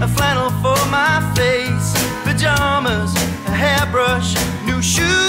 a flannel for my face, pajamas, a hairbrush, new shoes,